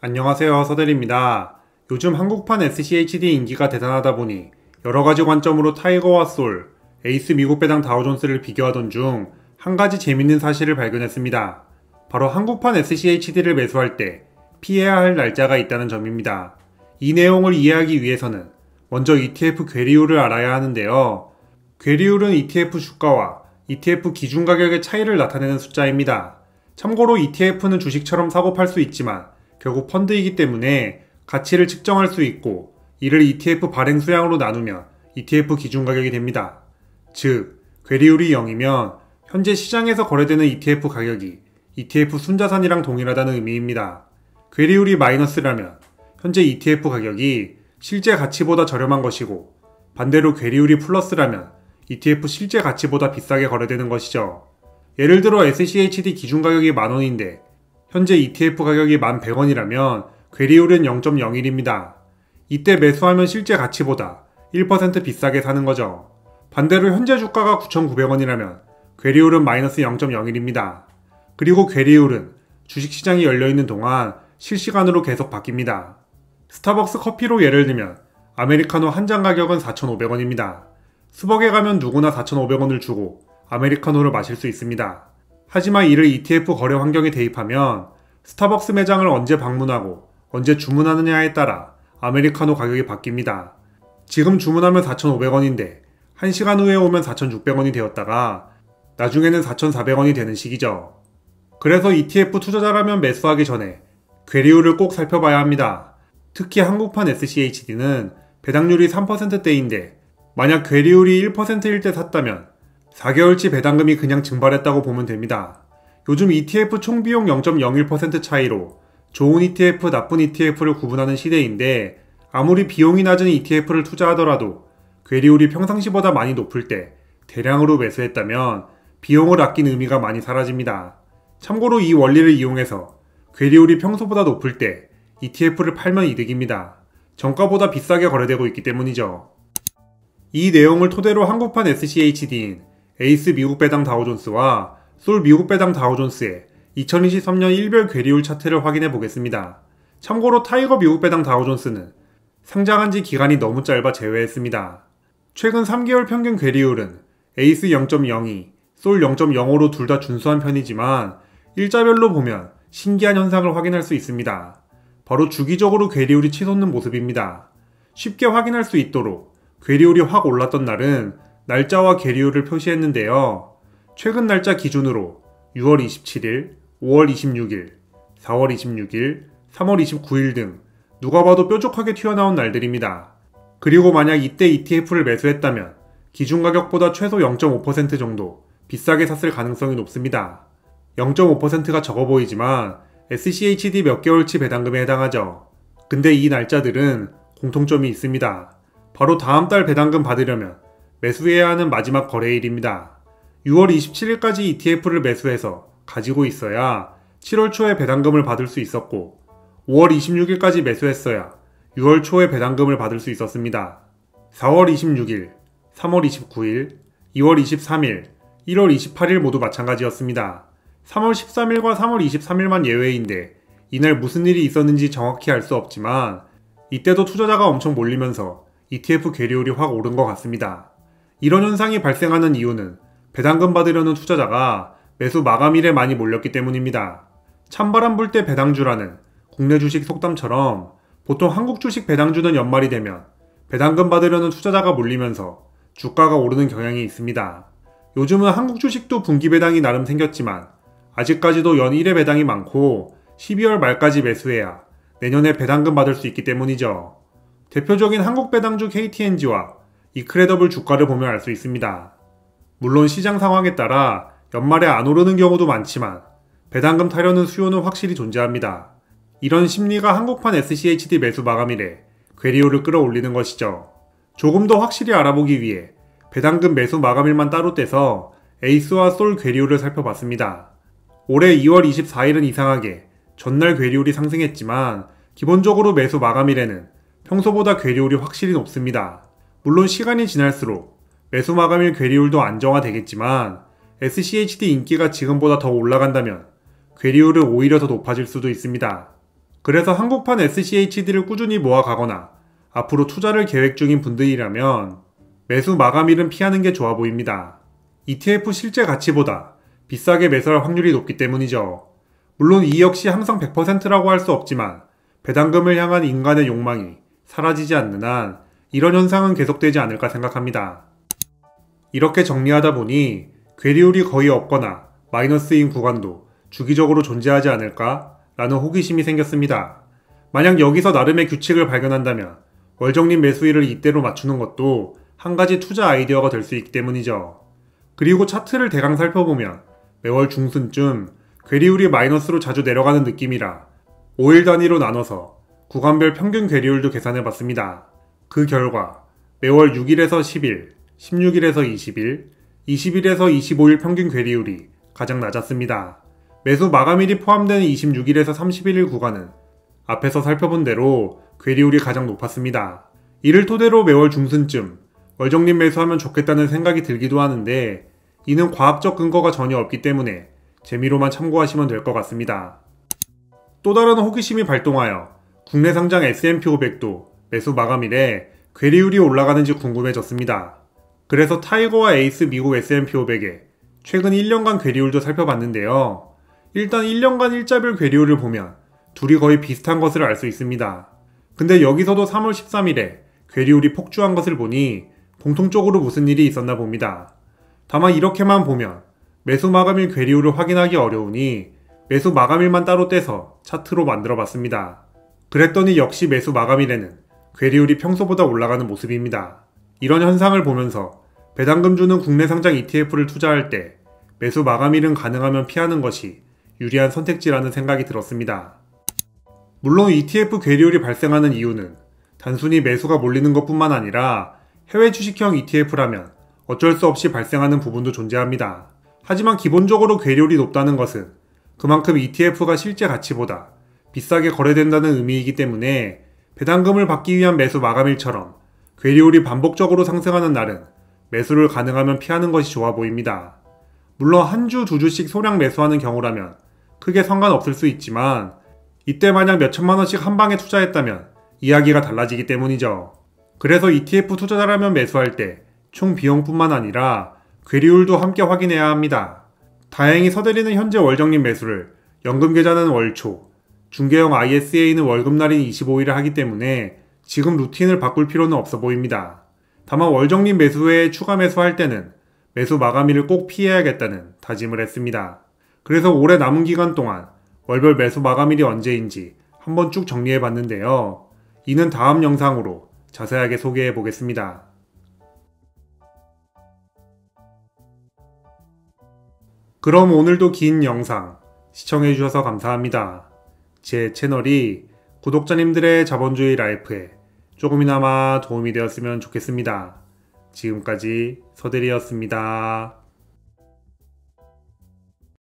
안녕하세요 서델입니다. 요즘 한국판 SCHD 인기가 대단하다 보니 여러가지 관점으로 타이거와 솔, 에이스 미국 배당 다우존스를 비교하던 중 한 가지 재밌는 사실을 발견했습니다. 바로 한국판 SCHD를 매수할 때 피해야 할 날짜가 있다는 점입니다. 이 내용을 이해하기 위해서는 먼저 ETF 괴리율을 알아야 하는데요. 괴리율은 ETF 주가와 ETF 기준 가격의 차이를 나타내는 숫자입니다. 참고로 ETF는 주식처럼 사고 팔 수 있지만 결국 펀드이기 때문에 가치를 측정할 수 있고 이를 ETF 발행 수량으로 나누면 ETF 기준 가격이 됩니다. 즉, 괴리율이 0이면 현재 시장에서 거래되는 ETF 가격이 ETF 순자산이랑 동일하다는 의미입니다. 괴리율이 마이너스라면 현재 ETF 가격이 실제 가치보다 저렴한 것이고 반대로 괴리율이 플러스라면 ETF 실제 가치보다 비싸게 거래되는 것이죠. 예를 들어 SCHD 기준 가격이 만원인데 현재 ETF 가격이 1100원이라면 괴리율은 0.01입니다. 이때 매수하면 실제 가치보다 1% 비싸게 사는 거죠. 반대로 현재 주가가 9,900원이라면 괴리율은 마이너스 0.01입니다. 그리고 괴리율은 주식시장이 열려있는 동안 실시간으로 계속 바뀝니다. 스타벅스 커피로 예를 들면 아메리카노 한 잔 가격은 4,500원입니다. 수벅에 가면 누구나 4,500원을 주고 아메리카노를 마실 수 있습니다. 하지만 이를 ETF 거래 환경에 대입하면 스타벅스 매장을 언제 방문하고 언제 주문하느냐에 따라 아메리카노 가격이 바뀝니다. 지금 주문하면 4,500원인데 1시간 후에 오면 4,600원이 되었다가 나중에는 4,400원이 되는 시기죠. 그래서 ETF 투자자라면 매수하기 전에 괴리율을 꼭 살펴봐야 합니다. 특히 한국판 SCHD는 배당률이 3%대인데 만약 괴리율이 1%일 때 샀다면 4개월치 배당금이 그냥 증발했다고 보면 됩니다. 요즘 ETF 총 비용 0.01% 차이로 좋은 ETF, 나쁜 ETF를 구분하는 시대인데 아무리 비용이 낮은 ETF를 투자하더라도 괴리율이 평상시보다 많이 높을 때 대량으로 매수했다면 비용을 아낀 의미가 많이 사라집니다. 참고로 이 원리를 이용해서 괴리율이 평소보다 높을 때 ETF를 팔면 이득입니다. 정가보다 비싸게 거래되고 있기 때문이죠. 이 내용을 토대로 한국판 SCHD인 ACE 미국 배당 다우존스와 SOL 미국 배당 다우존스의 2023년 일별 괴리율 차트를 확인해 보겠습니다. 참고로 TIGER 미국 배당 다우존스는 상장한 지 기간이 너무 짧아 제외했습니다. 최근 3개월 평균 괴리율은 에이스 0.02, 솔 0.05로 둘 다 준수한 편이지만 일자별로 보면 신기한 현상을 확인할 수 있습니다. 바로 주기적으로 괴리율이 치솟는 모습입니다. 쉽게 확인할 수 있도록 괴리율이 확 올랐던 날은 날짜와 괴리율을 표시했는데요. 최근 날짜 기준으로 6월 27일, 5월 26일, 4월 26일, 3월 29일 등 누가 봐도 뾰족하게 튀어나온 날들입니다. 그리고 만약 이때 ETF를 매수했다면 기준 가격보다 최소 0.5% 정도 비싸게 샀을 가능성이 높습니다. 0.5%가 적어 보이지만 SCHD 몇 개월치 배당금에 해당하죠. 근데 이 날짜들은 공통점이 있습니다. 바로 다음 달 배당금 받으려면 매수해야 하는 마지막 거래일입니다. 6월 27일까지 ETF를 매수해서 가지고 있어야 7월 초에 배당금을 받을 수 있었고 5월 26일까지 매수했어야 6월 초에 배당금을 받을 수 있었습니다. 4월 26일, 3월 29일, 2월 23일, 1월 28일 모두 마찬가지였습니다. 3월 13일과 3월 23일만 예외인데 이날 무슨 일이 있었는지 정확히 알 수 없지만 이때도 투자자가 엄청 몰리면서 ETF 괴리율이 확 오른 것 같습니다. 이런 현상이 발생하는 이유는 배당금 받으려는 투자자가 매수 마감일에 많이 몰렸기 때문입니다. 찬바람 불 때 배당주라는 국내 주식 속담처럼 보통 한국 주식 배당주는 연말이 되면 배당금 받으려는 투자자가 몰리면서 주가가 오르는 경향이 있습니다. 요즘은 한국 주식도 분기 배당이 나름 생겼지만 아직까지도 연 1회 배당이 많고 12월 말까지 매수해야 내년에 배당금 받을 수 있기 때문이죠. 대표적인 한국 배당주 KTNG와 이크레더블 주가를 보면 알 수 있습니다. 물론 시장 상황에 따라 연말에 안 오르는 경우도 많지만 배당금 타려는 수요는 확실히 존재합니다. 이런 심리가 한국판 SCHD 매수 마감일에 괴리율을 끌어올리는 것이죠. 조금 더 확실히 알아보기 위해 배당금 매수 마감일만 따로 떼서 에이스와 솔 괴리율을 살펴봤습니다. 올해 2월 24일은 이상하게 전날 괴리율이 상승했지만 기본적으로 매수 마감일에는 평소보다 괴리율이 확실히 높습니다. 물론 시간이 지날수록 매수 마감일 괴리율도 안정화되겠지만 SCHD 인기가 지금보다 더 올라간다면 괴리율은 오히려 더 높아질 수도 있습니다. 그래서 한국판 SCHD를 꾸준히 모아가거나 앞으로 투자를 계획 중인 분들이라면 매수 마감일은 피하는 게 좋아 보입니다. ETF 실제 가치보다 비싸게 매수할 확률이 높기 때문이죠. 물론 이 역시 항상 100%라고 할 수 없지만 배당금을 향한 인간의 욕망이 사라지지 않는 한 이런 현상은 계속되지 않을까 생각합니다. 이렇게 정리하다 보니 괴리율이 거의 없거나 마이너스인 구간도 주기적으로 존재하지 않을까 라는 호기심이 생겼습니다. 만약 여기서 나름의 규칙을 발견한다면 월정립 매수일을 이때로 맞추는 것도 한 가지 투자 아이디어가 될 수 있기 때문이죠. 그리고 차트를 대강 살펴보면 매월 중순쯤 괴리율이 마이너스로 자주 내려가는 느낌이라 5일 단위로 나눠서 구간별 평균 괴리율도 계산해 봤습니다. 그 결과 매월 6일에서 10일, 16일에서 20일, 20일에서 25일 평균 괴리율이 가장 낮았습니다. 매수 마감일이 포함된 26일에서 31일 구간은 앞에서 살펴본 대로 괴리율이 가장 높았습니다. 이를 토대로 매월 중순쯤 월정립 매수하면 좋겠다는 생각이 들기도 하는데 이는 과학적 근거가 전혀 없기 때문에 재미로만 참고하시면 될 것 같습니다. 또 다른 호기심이 발동하여 국내 상장 S&P 500도 매수 마감일에 괴리율이 올라가는지 궁금해졌습니다. 그래서 타이거와 에이스 미국 S&P 500의 최근 1년간 괴리율도 살펴봤는데요. 일단 1년간 일자별 괴리율을 보면 둘이 거의 비슷한 것을 알 수 있습니다. 근데 여기서도 3월 13일에 괴리율이 폭주한 것을 보니 공통적으로 무슨 일이 있었나 봅니다. 다만 이렇게만 보면 매수 마감일 괴리율을 확인하기 어려우니 매수 마감일만 따로 떼서 차트로 만들어 봤습니다. 그랬더니 역시 매수 마감일에는 괴리율이 평소보다 올라가는 모습입니다. 이런 현상을 보면서 배당금 주는 국내 상장 ETF를 투자할 때 매수 마감일은 가능하면 피하는 것이 유리한 선택지라는 생각이 들었습니다. 물론 ETF 괴리율이 발생하는 이유는 단순히 매수가 몰리는 것 뿐만 아니라 해외 주식형 ETF라면 어쩔 수 없이 발생하는 부분도 존재합니다. 하지만 기본적으로 괴리율이 높다는 것은 그만큼 ETF가 실제 가치보다 비싸게 거래된다는 의미이기 때문에 배당금을 받기 위한 매수 마감일처럼 괴리율이 반복적으로 상승하는 날은 매수를 가능하면 피하는 것이 좋아 보입니다. 물론 한 주, 두 주씩 소량 매수하는 경우라면 크게 상관없을 수 있지만 이때 만약 몇천만 원씩 한 방에 투자했다면 이야기가 달라지기 때문이죠. 그래서 ETF 투자자라면 매수할 때 총 비용뿐만 아니라 괴리율도 함께 확인해야 합니다. 다행히 서대리는 현재 월정립 매수를 연금계좌는 월초, 중개형 ISA는 월급날인 25일을 하기 때문에 지금 루틴을 바꿀 필요는 없어 보입니다. 다만 월정립 매수 외에 추가 매수할 때는 매수 마감일을 꼭 피해야겠다는 다짐을 했습니다. 그래서 올해 남은 기간 동안 월별 매수 마감일이 언제인지 한번 쭉 정리해 봤는데요. 이는 다음 영상으로 자세하게 소개해 보겠습니다. 그럼 오늘도 긴 영상 시청해 주셔서 감사합니다. 제 채널이 구독자님들의 자본주의 라이프에 조금이나마 도움이 되었으면 좋겠습니다. 지금까지 서대리였습니다.